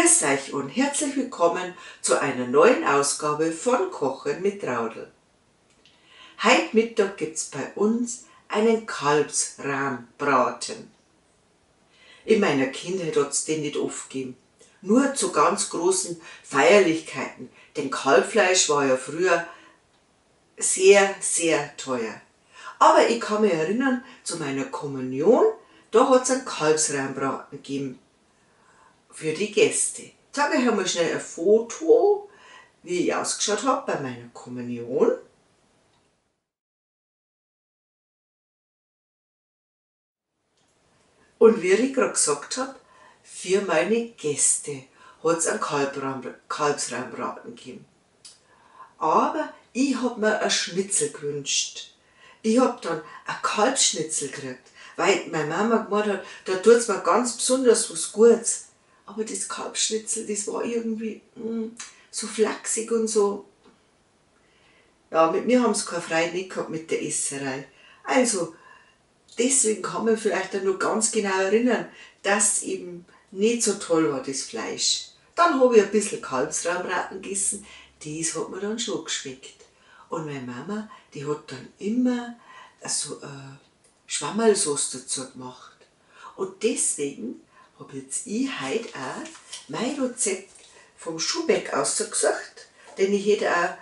Grüß euch und herzlich willkommen zu einer neuen Ausgabe von Kochen mit Raudel. Heute Mittag gibt's bei uns einen Kalbsrahmbraten. In meiner Kindheit hat's den nicht oft gegeben. Nur zu ganz großen Feierlichkeiten, denn Kalbfleisch war ja früher sehr, sehr teuer. Aber ich kann mich erinnern, zu meiner Kommunion, da hat's einen Kalbsrahmbraten gegeben für die Gäste. Zeige euch einmal schnell ein Foto, wie ich ausgeschaut habe bei meiner Kommunion. Und wie ich gerade gesagt habe, für meine Gäste hat es einen Kalbsrahmbraten gegeben. Aber ich habe mir ein Schnitzel gewünscht. Ich habe dann ein Kalbsschnitzel gekriegt, weil meine Mama gemacht hat, da tut es mir ganz besonders was Gutes. Aber das Kalbschnitzel, das war irgendwie mh, hm, so flachsig und so. Ja, mit mir haben sie keine Freude nicht gehabt mit der Esserei. Also, deswegen kann man vielleicht auch noch ganz genau erinnern, dass eben nicht so toll war, das Fleisch. Dann habe ich ein bisschen Kalbsraumbraten gegessen, das hat mir dann schon geschmeckt. Und meine Mama, die hat dann immer so eine Schwammerlsauce dazu gemacht. Und deswegen habe jetzt ich heute auch mein Rezept vom Schubeck ausgesucht, denn ich hätte auch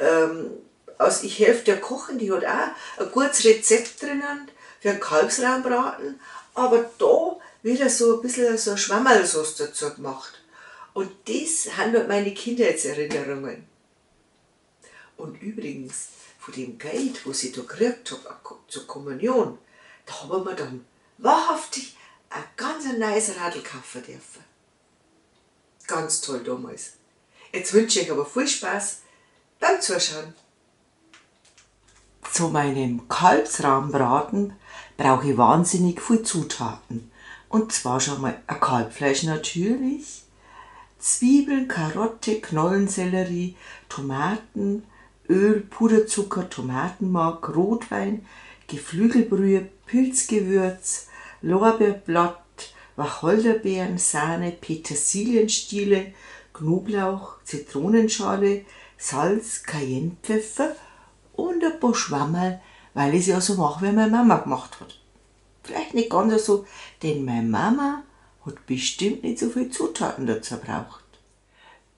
ähm, aus Ich helfe dir kochen, die hat auch ein gutes Rezept drinnen für einen Kalbsraumbraten, aber da wieder so ein bisschen so Schwammerlsauce dazu gemacht. Und das sind halt meine Kindheitserinnerungen. Und übrigens, von dem Geld, was ich da gekriegt habe zur Kommunion, da haben wir dann wahrhaftig ein ganz neues Radl kaufen dürfen. Ganz toll damals. Jetzt wünsche ich aber viel Spaß beim Zuschauen. Zu meinem Kalbsrahmbraten brauche ich wahnsinnig viel Zutaten. Und zwar schon mal ein Kalbfleisch natürlich, Zwiebeln, Karotte, Knollensellerie, Tomaten, Öl, Puderzucker, Tomatenmark, Rotwein, Geflügelbrühe, Pilzgewürz, Lorbeerblatt, Wacholderbeeren, Sahne, Petersilienstiele, Knoblauch, Zitronenschale, Salz, Cayennepfeffer und ein paar Schwammerl, weil ich es ja so mache, wie meine Mama gemacht hat. Vielleicht nicht ganz so, denn meine Mama hat bestimmt nicht so viele Zutaten dazu braucht.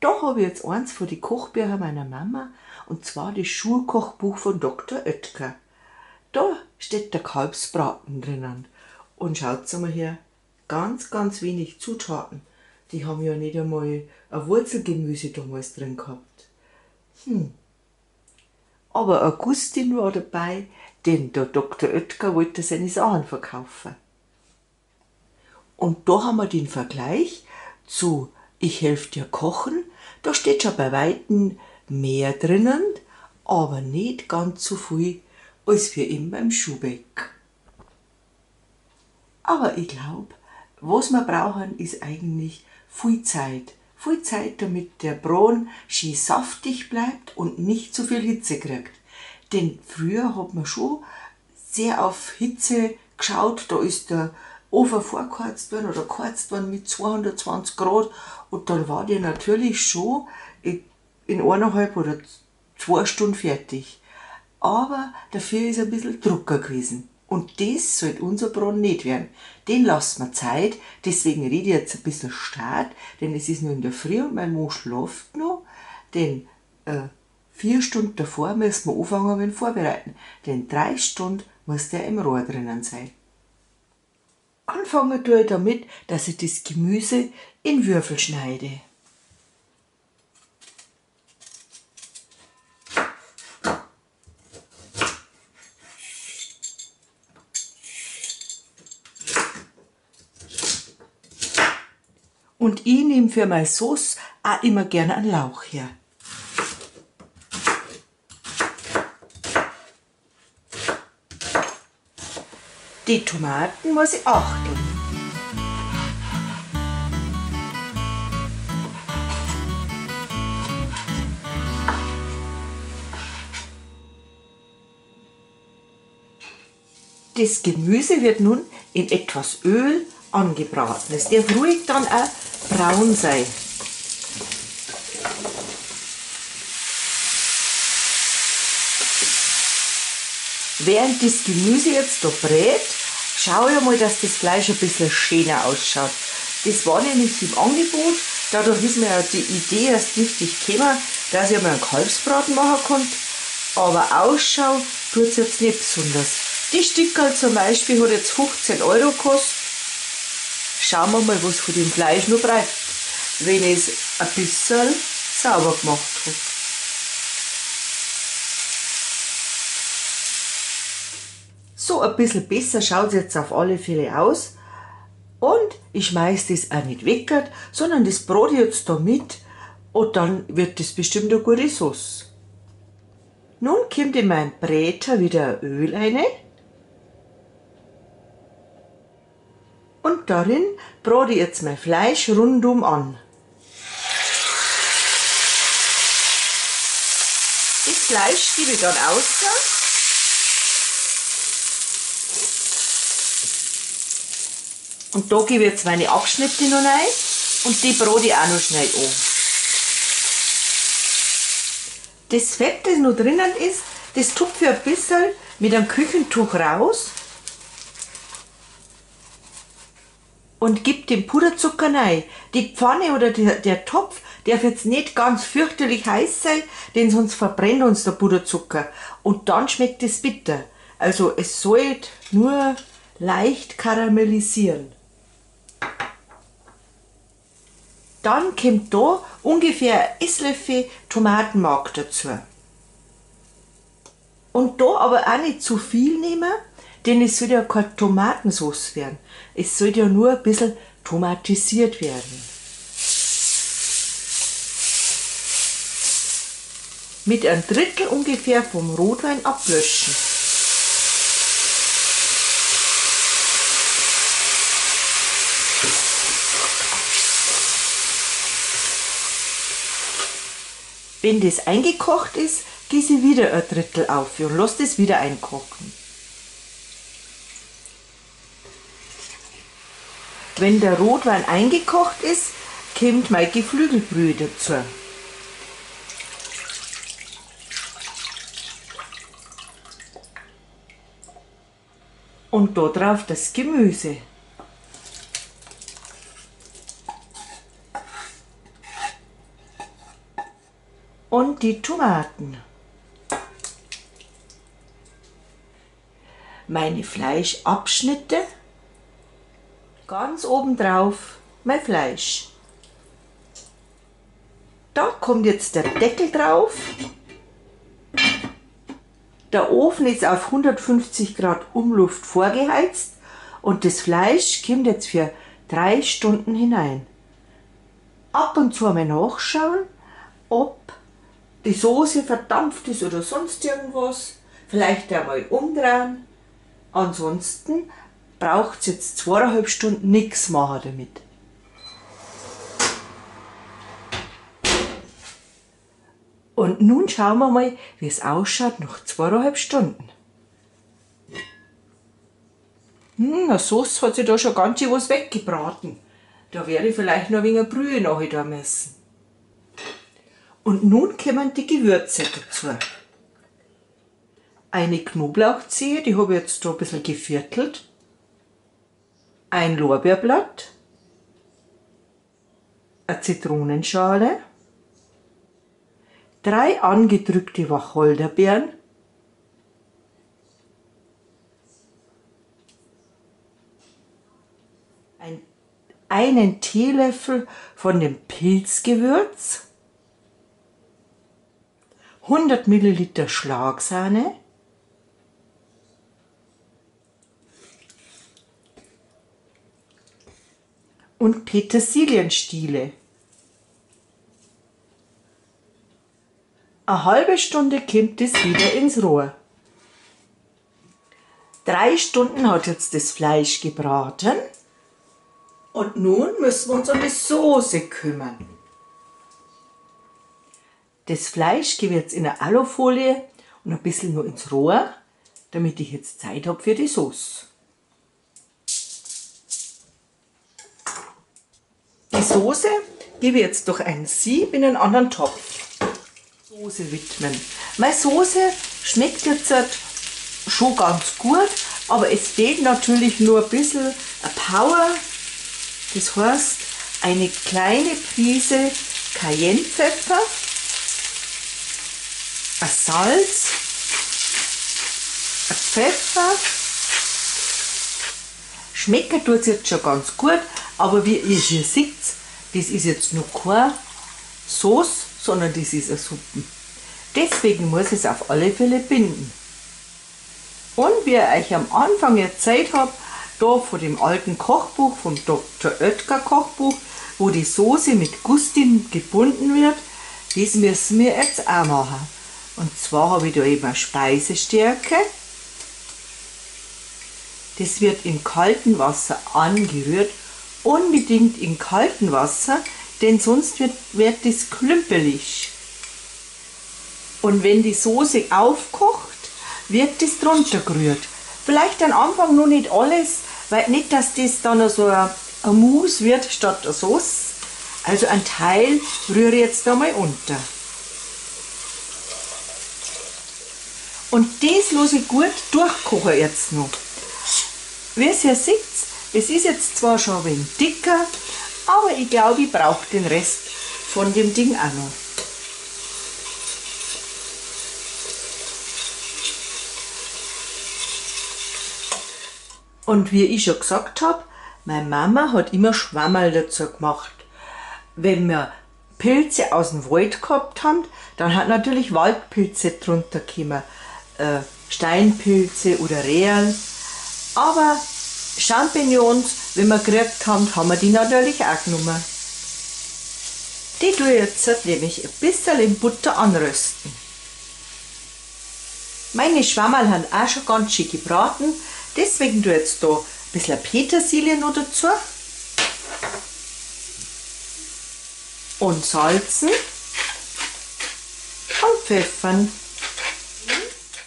Da habe ich jetzt eins von den Kochbüchern meiner Mama, und zwar das Schulkochbuch von Dr. Oetker. Da steht der Kalbsbraten drinnen. Und schaut mal her, ganz, ganz wenig Zutaten. Die haben ja nicht einmal ein Wurzelgemüse damals drin gehabt. Hm. Aber Augustin war dabei, denn der Dr. Oetker wollte seine Sachen verkaufen. Und da haben wir den Vergleich zu Ich helfe dir kochen. Da steht schon bei Weitem mehr drinnen, aber nicht ganz so viel als wir ihm beim Schubeck. Aber ich glaube, was wir brauchen, ist eigentlich viel Zeit. Viel Zeit, damit der Braten schön saftig bleibt und nicht zu viel Hitze kriegt. Denn früher hat man schon sehr auf Hitze geschaut. Da ist der Ofen vorgeheizt worden oder geheizt worden mit 220 Grad. Und dann war der natürlich schon in eineinhalb oder zwei Stunden fertig. Aber dafür ist ein bisschen Drucker gewesen. Und das sollte unser Braten nicht werden. Den lassen wir Zeit, deswegen rede ich jetzt ein bisschen stark, denn es ist nur in der Früh und mein Mann schläft noch, denn äh, vier Stunden davor müssen wir anfangen mit Vorbereiten, denn drei Stunden muss der im Rohr drinnen sein. Anfangen tue ich damit, dass ich das Gemüse in Würfel schneide. Nehme für meine Sauce auch immer gerne einen Lauch her. Die Tomaten muss ich achten. Das Gemüse wird nun in etwas Öl angebraten. Es darf ruhig dann auch braun sei. Während das Gemüse jetzt da brät, schaue ich mal, dass das Fleisch ein bisschen schöner ausschaut. Das war nämlich im Angebot. Dadurch ist mir die Idee erst richtig gekommen, dass ich mal einen Kalbsbraten machen konnte. Aber Ausschau tut es jetzt nicht besonders. Die Stickerl zum Beispiel hat jetzt 15 Euro gekostet Schauen wir mal, was von dem Fleisch noch bleibt, wenn ich es ein bisschen sauber gemacht habe. So ein bisschen besser schaut es jetzt auf alle Fälle aus. Und ich schmeiß das auch nicht weg, sondern das Brot jetzt da mit und dann wird das bestimmt eine gute Sauce. Nun kommt in meinen Bräter wieder Öl rein. Und darin brate ich jetzt mein Fleisch rundum an. Das Fleisch gebe ich dann aus Und da gebe ich jetzt meine Abschnitte noch rein und die brate ich auch noch schnell an. Das Fett, das noch drinnen ist, das tupfe ich ein bisschen mit einem Küchentuch raus und gebe den Puderzucker rein. Die Pfanne oder der, der Topf darf jetzt nicht ganz fürchterlich heiß sein, denn sonst verbrennt uns der Puderzucker und dann schmeckt es bitter. Also es sollte nur leicht karamellisieren. Dann kommt da ungefähr ein Esslöffel Tomatenmark dazu. Und da aber auch nicht zu viel nehmen, denn es soll ja keine Tomatensauce werden. Es soll ja nur ein bisschen tomatisiert werden. Mit einem Drittel ungefähr vom Rotwein ablöschen. Wenn das eingekocht ist, gieße wieder ein Drittel auf und lasse das wieder einkochen. Wenn der Rotwein eingekocht ist, kommt mein Geflügelbrühe dazu. Und da drauf das Gemüse. und die Tomaten. Meine Fleischabschnitte, ganz oben drauf mein Fleisch. Da kommt jetzt der Deckel drauf. Der Ofen ist auf 150 Grad Umluft vorgeheizt und das Fleisch kommt jetzt für drei Stunden hinein. Ab und zu mal nachschauen, ob die Soße verdampft ist oder sonst irgendwas, vielleicht einmal umdrehen. Ansonsten braucht es jetzt zweieinhalb Stunden nichts machen damit. Und nun schauen wir mal, wie es ausschaut nach zweieinhalb Stunden. Hm, eine Sauce hat sich da schon ganz schön was weggebraten. Da werde ich vielleicht noch ein wenig Brühe nachher da müssen. Und nun kommen die Gewürze dazu. Eine Knoblauchzehe, die habe ich jetzt da ein bisschen geviertelt. Ein Lorbeerblatt. Eine Zitronenschale. Drei angedrückte Wacholderbeeren. einen Teelöffel von dem Pilzgewürz 100 Milliliter Schlagsahne, und Petersilienstiele. Eine halbe Stunde kommt es wieder ins Rohr. Drei Stunden hat jetzt das Fleisch gebraten und nun müssen wir uns um die Soße kümmern. Das Fleisch gebe ich jetzt in eine Alufolie und ein bisschen nur ins Rohr, damit ich jetzt Zeit habe für die Sauce. Soße gebe ich jetzt durch ein Sieb in einen anderen Topf. Soße widmen. Meine Soße schmeckt jetzt schon ganz gut, aber es fehlt natürlich nur ein bisschen Power. Das heißt, eine kleine Prise Cayennepfeffer, ein Salz, ein Pfeffer. Schmecken tut es jetzt schon ganz gut, aber wie ihr hier seht, das ist jetzt noch keine Sauce, sondern das ist eine Suppe. Deswegen muss es auf alle Fälle binden. Und wie ihr euch am Anfang erzählt habt, da von dem alten Kochbuch, vom Dr. Oetker Kochbuch, wo die Soße mit Gustin gebunden wird, das müssen wir jetzt auch machen. Und zwar habe ich da eben eine Speisestärke. Das wird in kaltem Wasser angerührt, unbedingt in kaltem Wasser, denn sonst wird, wird das klümpelig. Und wenn die Soße aufkocht, wird das drunter gerührt. Vielleicht am Anfang noch nicht alles, weil nicht, dass das dann so ein, ein Mus wird statt eine Sauce. Also ein Teil rühre ich jetzt einmal unter. Und das lasse ich gut durchkochen jetzt noch. Wie ihr seht, es ist jetzt zwar schon ein wenig dicker, aber ich glaube, ich brauche den Rest von dem Ding auch noch. Und wie ich schon gesagt habe, meine Mama hat immer Schwammerl dazu gemacht. Wenn wir Pilze aus dem Wald gehabt haben, dann hat natürlich Waldpilze drunter gekommen. Äh, Steinpilze oder Rehren. Aber Champignons, wenn wir gekriegt haben, haben wir die natürlich auch genommen. Die tue ich jetzt nämlich ein bisschen in Butter anrösten. Meine Schwammerl haben auch schon ganz schön gebraten. Deswegen tue ich jetzt da ein bisschen Petersilie noch dazu. Und salzen. Und pfeffern.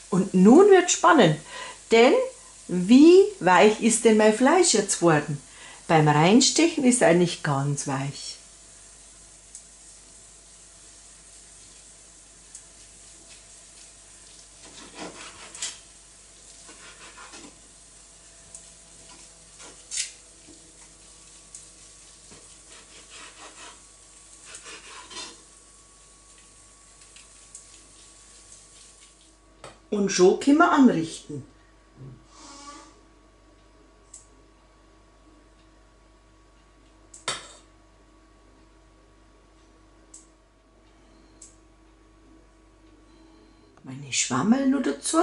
Und nun wird spannend, denn wie weich ist denn mein Fleisch jetzt worden? Beim Reinstechen ist er nicht ganz weich. Und so können wir anrichten. Meine Schwammel nur dazu.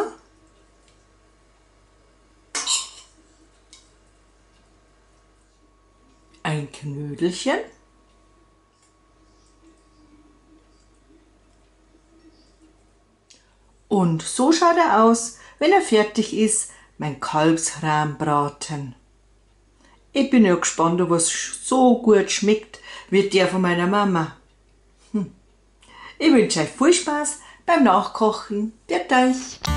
Ein Knödelchen. Und so schaut er aus, wenn er fertig ist, mein Kalbsrahmbraten. Ich bin ja gespannt, ob es so gut schmeckt wie der von meiner Mama. Hm. Ich wünsche euch viel Spaß beim Nachkochen. Bitte euch!